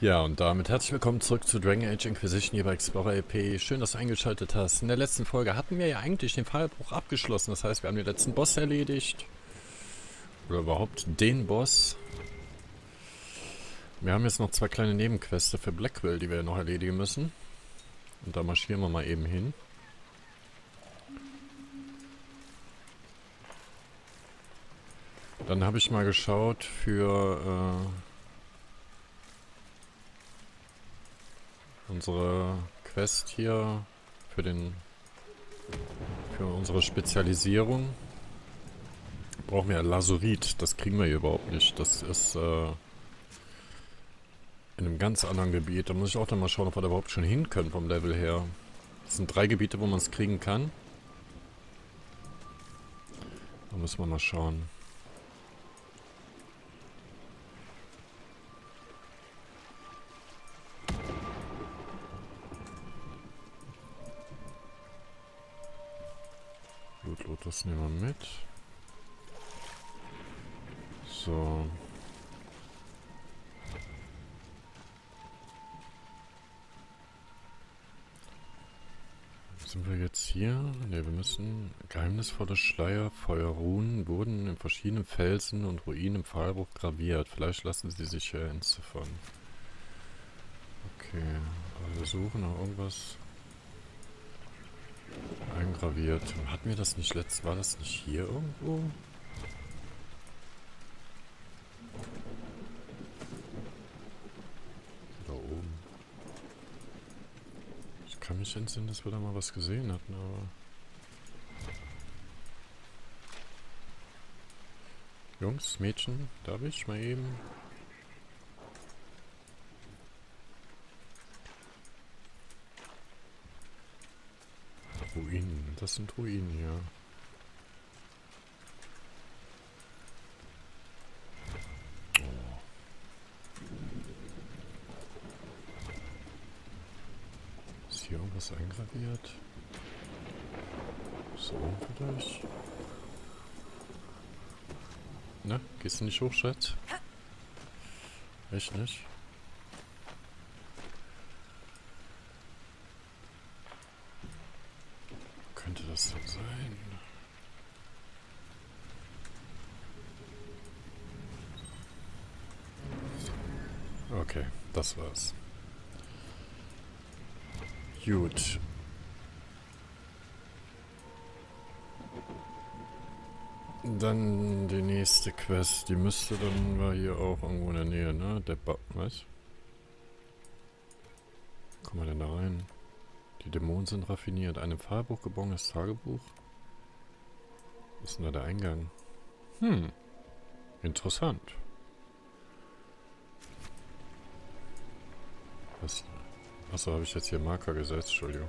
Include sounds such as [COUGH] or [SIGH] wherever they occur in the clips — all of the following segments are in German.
Ja, und damit herzlich willkommen zurück zu Dragon Age Inquisition hier bei Explorer EP. Schön, dass du eingeschaltet hast. In der letzten Folge hatten wir ja eigentlich den Fallbruch abgeschlossen. Das heißt, wir haben den letzten Boss erledigt. Oder überhaupt den Boss. Wir haben jetzt noch zwei kleine Nebenqueste für Blackwell, die wir noch erledigen müssen. Und da marschieren wir mal eben hin. Dann habe ich mal geschaut für... Äh, unsere Quest hier für den für unsere Spezialisierung brauchen wir Lasurit. Das kriegen wir hier überhaupt nicht. Das ist äh, in einem ganz anderen Gebiet. Da muss ich auch dann mal schauen, ob wir da überhaupt schon hin können vom Level her. Das sind drei Gebiete, wo man es kriegen kann. Da müssen wir mal schauen. Nehmen wir mit. So. Sind wir jetzt hier? Ne, wir müssen geheimnisvolle Schleier, Feuerruhen wurden in verschiedenen Felsen und Ruinen im Pfahlbruch graviert. Vielleicht lassen sie sich hier entziffern. Okay, also wir suchen noch irgendwas eingraviert. Hatten wir das nicht letztes? War das nicht hier irgendwo? Da oben. Ich kann mich entsinnen, dass wir da mal was gesehen hatten, aber... Jungs, Mädchen, darf ich mal eben... Ruinen. Das sind Ruinen hier. Oh. Ist hier irgendwas eingraviert? So vielleicht? Na, gehst du nicht hoch, Schatz? Echt nicht? das denn sein? Okay, das war's. Gut. Dann die nächste Quest. Die müsste dann war hier auch irgendwo in der Nähe, ne? Der ba Was? Kommen wir denn da rein? Die Dämonen sind raffiniert. Ein im Pfahlbuch geborgenes Tagebuch. Was ist denn da der Eingang? Hm. Interessant. Was? Achso, habe ich jetzt hier Marker gesetzt? Entschuldigung.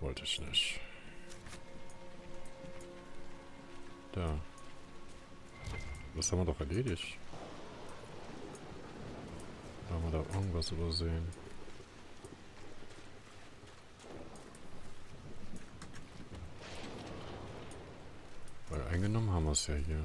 Wollte ich nicht. Da. Das haben wir doch erledigt. haben wir da irgendwas übersehen? eingenommen haben wir es ja hier.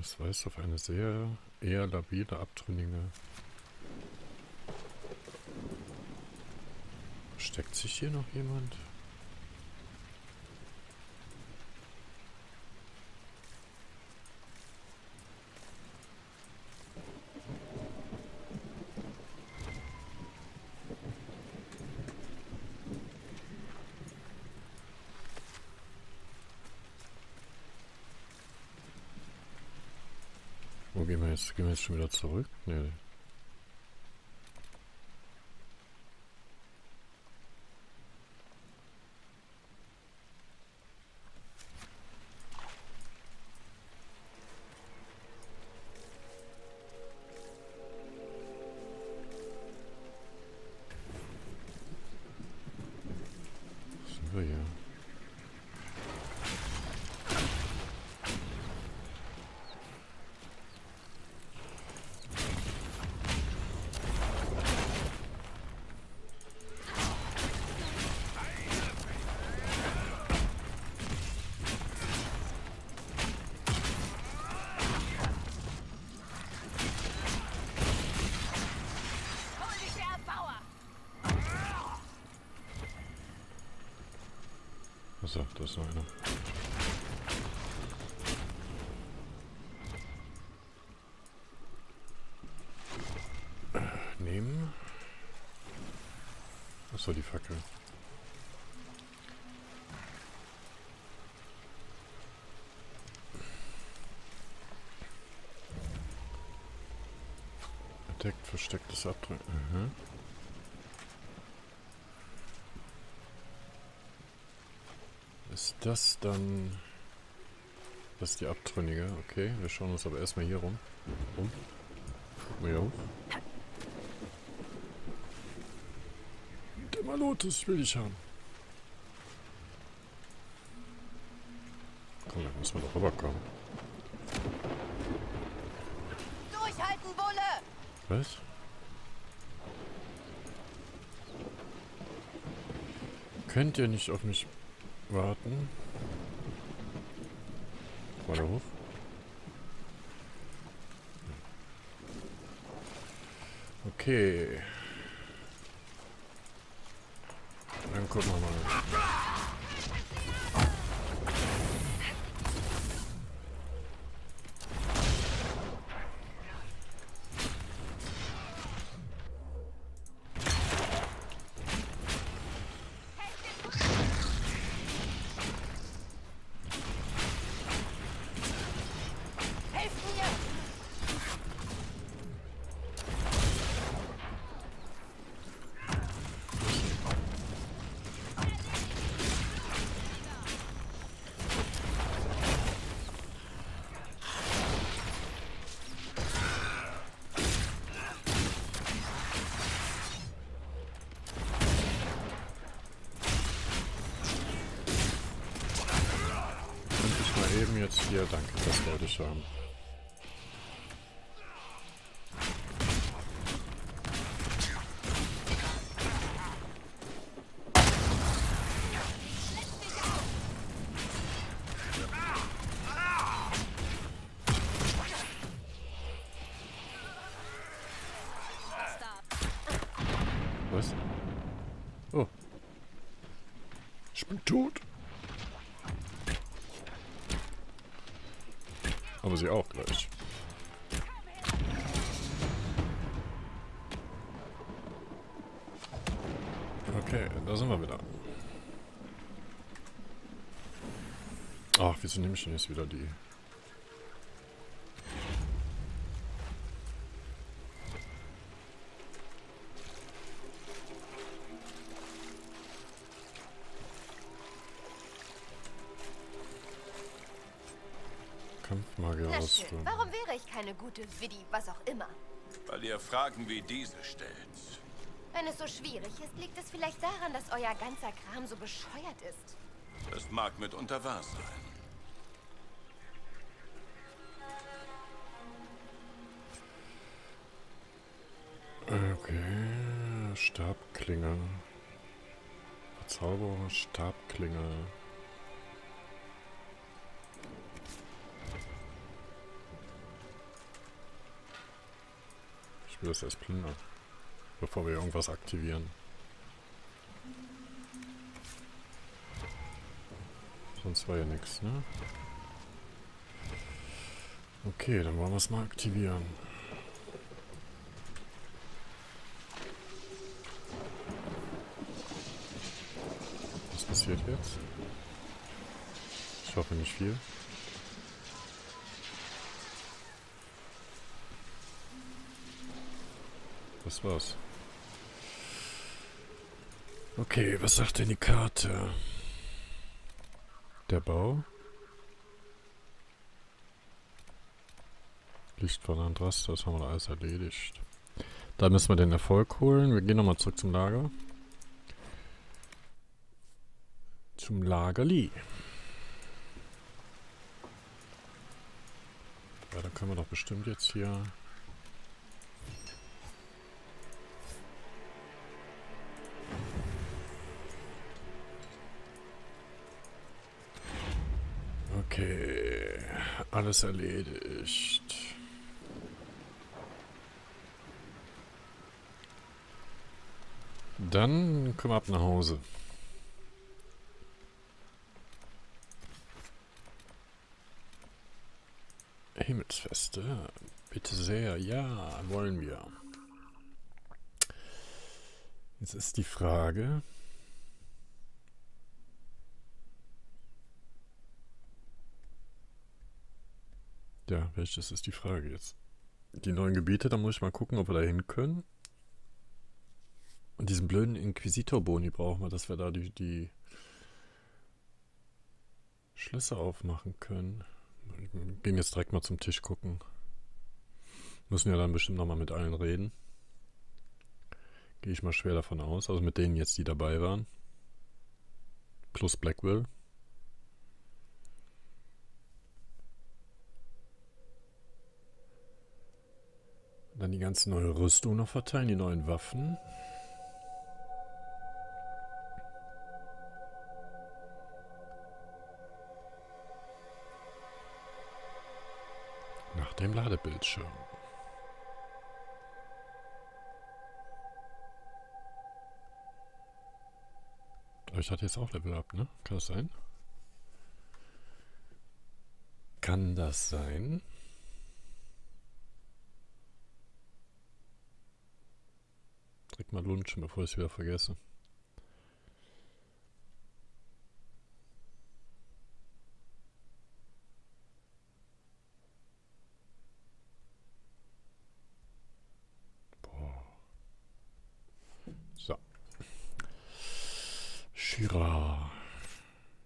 Ist, weist auf eine sehr eher labile, abtrünnige. Steckt sich hier noch jemand? jetzt? Gehen wir jetzt schon wieder zurück? Nee. Sind wir hier? Das ist einer. Äh, nehmen. Achso, die Fackel. Verdeckt, verstecktes Abdrücken. Mhm. Ist das dann... Das ist die Abtrünnige. Okay, wir schauen uns aber erstmal hier rum. Um. Guck mal hier hoch. Der Malotus will ich haben. Komm, da müssen wir doch rüberkommen. Durchhalten, Bulle! Was? Könnt ihr nicht auf mich warten? Mal hoch. Okay. Dann gucken wir mal. Ich haben. Was? Oh. Ich bin tot. Aber sie auch gleich. Okay, da sind wir wieder. Ach, wieso nehme ich denn jetzt wieder die? Ausführen. Warum wäre ich keine gute Widdy, was auch immer? Weil ihr Fragen wie diese stellt. Wenn es so schwierig ist, liegt es vielleicht daran, dass euer ganzer Kram so bescheuert ist. Das mag mitunter wahr sein. Okay, Stabklinge. Verzauberer Stabklinge. Will das erst plündern, bevor wir irgendwas aktivieren. Sonst war ja nichts, ne? Okay, dann wollen wir es mal aktivieren. Was passiert jetzt? Ich hoffe nicht viel. Das war's. Okay, was sagt denn die Karte? Der Bau? Licht von Andras, das haben wir alles erledigt. Da müssen wir den Erfolg holen. Wir gehen nochmal zurück zum Lager. Zum Lagerli. Ja, da können wir doch bestimmt jetzt hier... alles erledigt. Dann komm ab nach Hause. Himmelsfeste. Bitte sehr. Ja, wollen wir. Jetzt ist die Frage... Ja, welches ist die Frage jetzt? Die neuen Gebiete, da muss ich mal gucken, ob wir da hin können. Und diesen blöden Inquisitor-Boni brauchen wir, dass wir da die, die Schlösser aufmachen können. Wir gehen jetzt direkt mal zum Tisch gucken. Müssen ja dann bestimmt nochmal mit allen reden. Gehe ich mal schwer davon aus. Also mit denen jetzt, die dabei waren. Plus Blackwell. Dann die ganze neue Rüstung noch verteilen, die neuen Waffen. Nach dem Ladebildschirm. Ich hatte jetzt auch Level Up, ne? Kann das sein? Kann das sein? Direkt mal lunchen, bevor ich es wieder vergesse. Boah.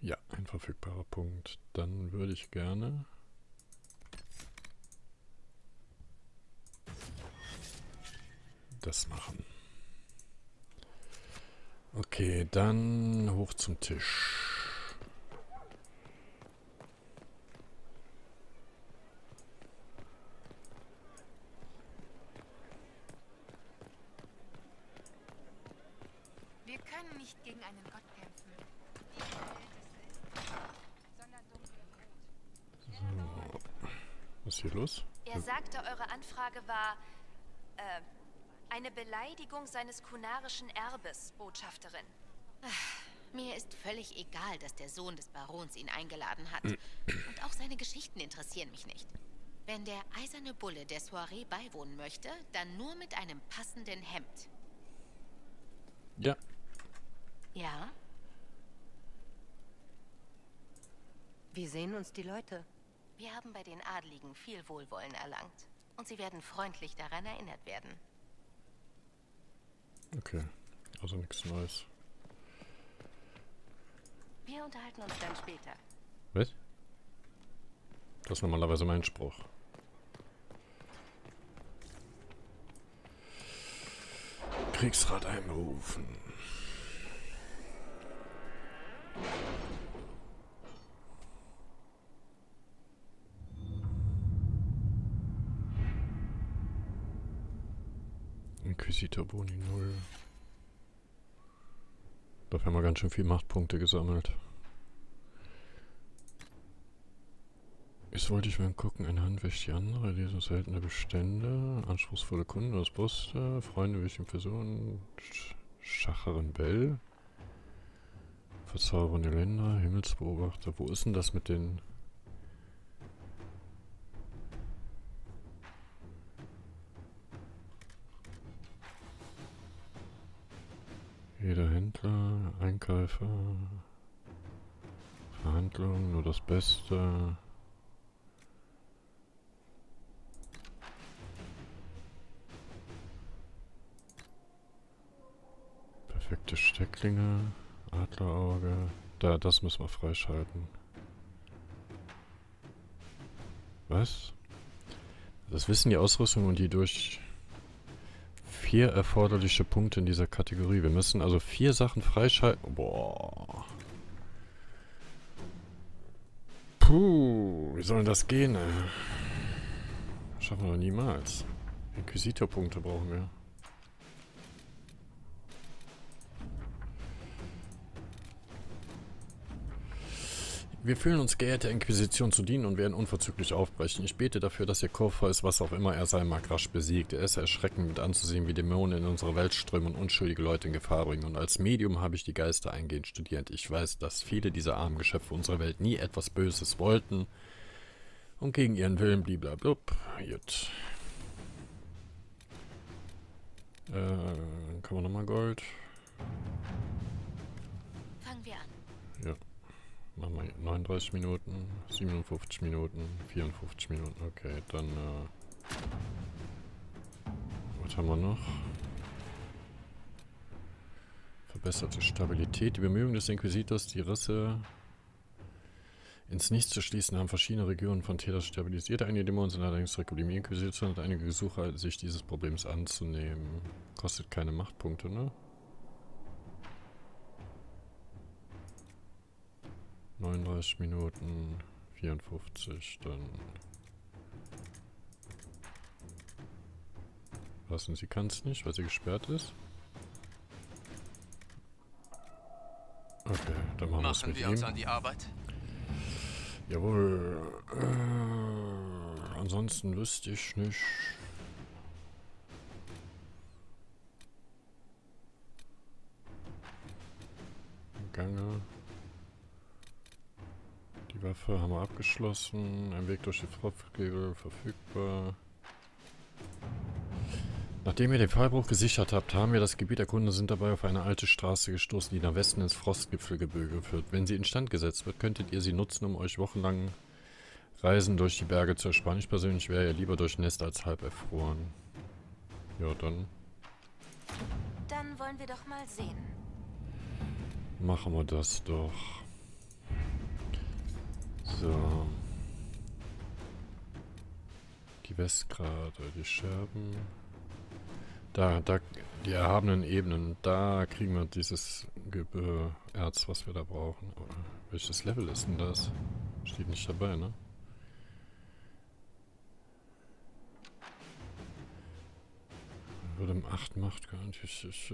Ja, ein verfügbarer Punkt. Dann würde ich gerne... das machen. Okay, dann hoch zum Tisch. Wir können nicht gegen einen Gott kämpfen. Was ist hier los? Er sagte, eure Anfrage war äh, eine Beleidigung seines kunarischen Erbes, Botschafterin. Mir ist völlig egal, dass der Sohn des Barons ihn eingeladen hat. Und auch seine Geschichten interessieren mich nicht. Wenn der eiserne Bulle der Soiree beiwohnen möchte, dann nur mit einem passenden Hemd. Ja, Ja? Wie sehen uns die Leute? Wir haben bei den Adligen viel Wohlwollen erlangt. Und sie werden freundlich daran erinnert werden. Okay. Also nichts Neues. Wir unterhalten uns dann später. Was? Das ist normalerweise mein Spruch. Kriegsrat einberufen. Inquisitor Boni 0. Dafür haben wir ganz schön viel Machtpunkte gesammelt. Jetzt wollte ich mal gucken, eine Hand wäscht die andere, lesen seltene Bestände, anspruchsvolle Kunden aus Brüste, Freunde wichtigen Personen, Sch Schacherin Bell, verzaubernde Länder, Himmelsbeobachter. Wo ist denn das mit den... Einkäufer, Verhandlungen, nur das Beste. Perfekte Stecklinge, Adlerauge. Da, das müssen wir freischalten. Was? Das wissen die Ausrüstung und die durch vier erforderliche Punkte in dieser Kategorie. Wir müssen also vier Sachen freischalten. Boah. Puh, wie soll denn das gehen, ey? Schaffen wir doch niemals. Inquisitor-Punkte brauchen wir. Wir fühlen uns geehrt, der Inquisition zu dienen und werden unverzüglich aufbrechen. Ich bete dafür, dass ihr Kurpheus, was auch immer er sein mag, rasch besiegt. Er ist erschreckend mit anzusehen, wie Dämonen in unsere Welt strömen und unschuldige Leute in Gefahr bringen. Und als Medium habe ich die Geister eingehend studiert. Ich weiß, dass viele dieser armen Geschöpfe unserer Welt nie etwas Böses wollten Und gegen ihren Willen bliblablub. Gut. Äh, kann man nochmal Gold? Machen wir 39 Minuten, 57 Minuten, 54 Minuten. Okay, dann, äh, Was haben wir noch? Verbesserte Stabilität. Die Bemühungen des Inquisitors, die Risse ins Nichts zu schließen, haben verschiedene Regionen von Telas stabilisiert. Einige Dämonen sind allerdings zurückgeblieben. Die hat einige Gesuche, sich dieses Problems anzunehmen. Kostet keine Machtpunkte, ne? 39 Minuten, 54, dann... Lassen sie kann es nicht, weil sie gesperrt ist. Okay, dann machen, Machen wir uns an die Arbeit? Jawohl. Äh, ansonsten wüsste ich nicht. Gange. Die Waffe haben wir abgeschlossen. Ein Weg durch die Pfropfkegel verfügbar. Nachdem ihr den Fallbruch gesichert habt, haben wir das Gebiet erkundet und sind dabei auf eine alte Straße gestoßen, die nach Westen ins Frostgipfelgebirge führt. Wenn sie instand gesetzt wird, könntet ihr sie nutzen, um euch wochenlang Reisen durch die Berge zu ersparen. Ich persönlich wäre ja lieber durch Nest als halb erfroren. Ja, dann Dann wollen wir doch mal sehen. machen wir das doch. So. Die Westgrade, die Scherben. Da, da, die erhabenen Ebenen, da kriegen wir dieses Ge- äh, Erz, was wir da brauchen. Welches Level ist denn das? Steht nicht dabei, ne? Würde im 8 Macht garantiert. [LAUGHS]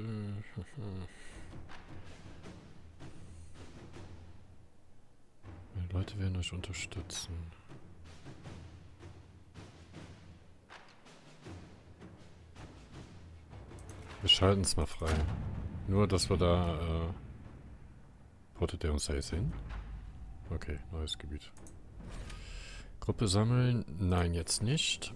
Leute werden euch unterstützen. Wir schalten es mal frei. Nur, dass wir da, äh... Portet der uns da jetzt hin? Okay, neues Gebiet. Gruppe sammeln? Nein, jetzt nicht.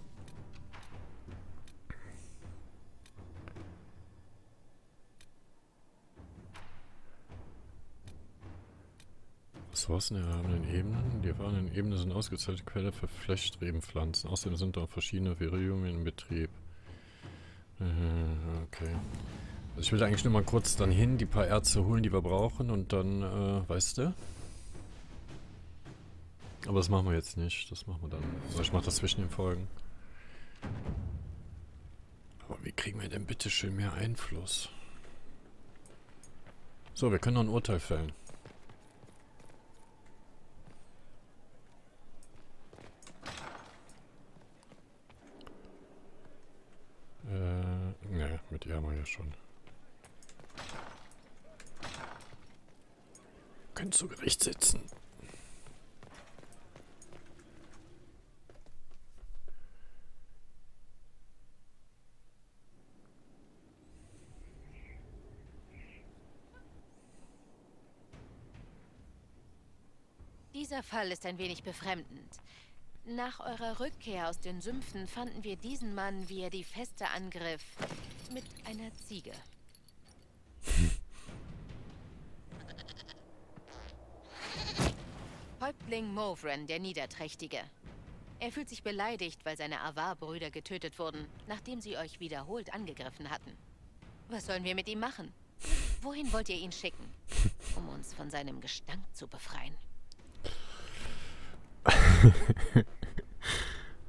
Ressourcen der erhabenen Ebenen. Die erfahrenen Ebenen sind ausgezeichnete Quelle für Flechtrebenpflanzen. Außerdem sind auch verschiedene Viriumien in Betrieb. Äh, Okay. Also ich will eigentlich nur mal kurz dann hin, die paar Erze holen, die wir brauchen und dann, äh, weißt du? Aber das machen wir jetzt nicht. Das machen wir dann. Also ich mache das zwischen den Folgen. Aber wie kriegen wir denn bitte schön mehr Einfluss? So, wir können noch ein Urteil fällen. Äh, ne, mit ihr haben wir ja schon. Können zu Gericht sitzen. Dieser Fall ist ein wenig befremdend. Nach eurer Rückkehr aus den Sümpfen fanden wir diesen Mann, wie er die Feste angriff, mit einer Ziege. [LAUGHS] Häuptling Movren, der Niederträchtige. Er fühlt sich beleidigt, weil seine Avar-Brüder getötet wurden, nachdem sie euch wiederholt angegriffen hatten. Was sollen wir mit ihm machen? Wohin wollt ihr ihn schicken, [LAUGHS] um uns von seinem Gestank zu befreien? [LAUGHS]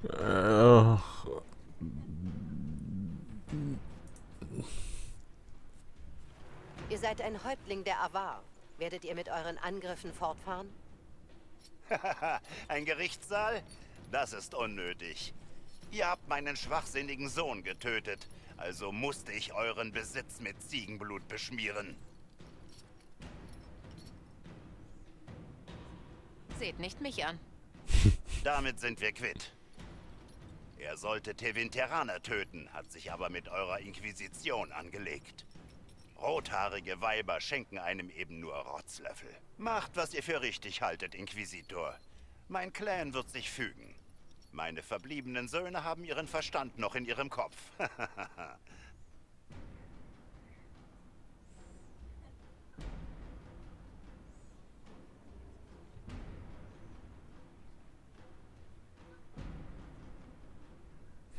Ach, Ihr seid ein Häuptling der Avar. Werdet ihr mit euren Angriffen fortfahren? [LAUGHS] Ein Gerichtssaal? Das ist unnötig. Ihr habt meinen schwachsinnigen Sohn getötet, also musste ich euren Besitz mit Ziegenblut beschmieren. Seht nicht mich an. [LAUGHS] Damit sind wir quitt. Er sollte Tevinterraner töten, hat sich aber mit eurer Inquisition angelegt. Rothaarige Weiber schenken einem eben nur Rotzlöffel. Macht, was ihr für richtig haltet, Inquisitor. Mein Clan wird sich fügen. Meine verbliebenen Söhne haben ihren Verstand noch in ihrem Kopf. [LAUGHS]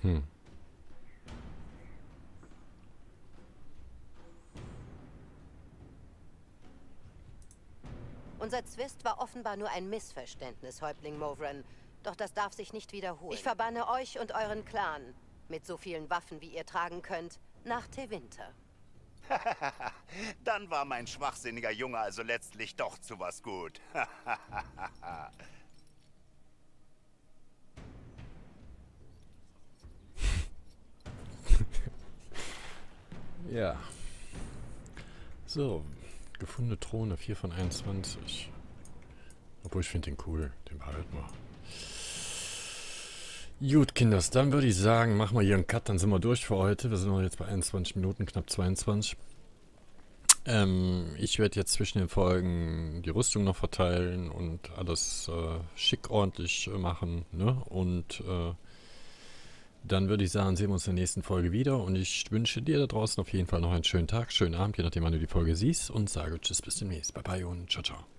Hm. Unser Zwist war offenbar nur ein Missverständnis, Häuptling Movran. Doch das darf sich nicht wiederholen. Ich verbanne euch und euren Clan, mit so vielen Waffen, wie ihr tragen könnt, nach Tewinter. [LAUGHS] Dann war mein schwachsinniger Junge also letztlich doch zu was gut. [LAUGHS] Ja. So, gefundene Throne, 4 von 21. Obwohl ich finde den cool, den behalten wir. Gut, Kinders, dann würde ich sagen, machen wir hier einen Cut, dann sind wir durch für heute. Wir sind noch jetzt bei 21 Minuten, knapp 22. Ähm, ich werde jetzt zwischen den Folgen die Rüstung noch verteilen und alles äh, schick ordentlich äh, machen. Ne? Und äh, dann würde ich sagen, sehen wir uns in der nächsten Folge wieder. Und ich wünsche dir da draußen auf jeden Fall noch einen schönen Tag, schönen Abend, je nachdem, wann du die Folge siehst. Und sage Tschüss, bis demnächst. Bye bye und ciao, ciao.